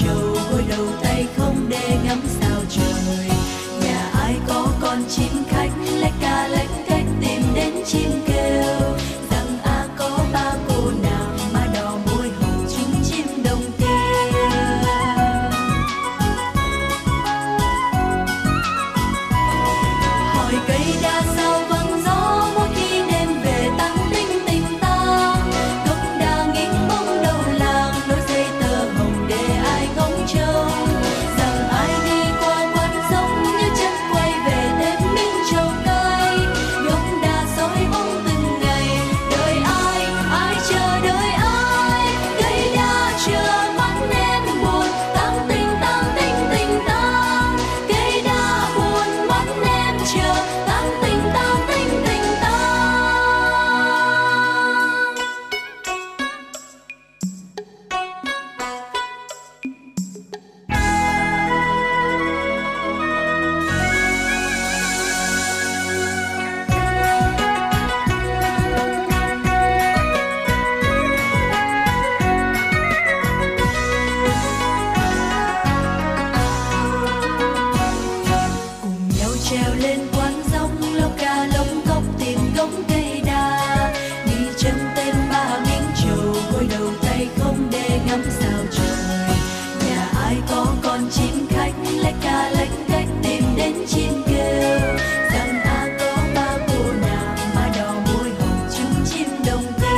châu gối đầu ta đồng ca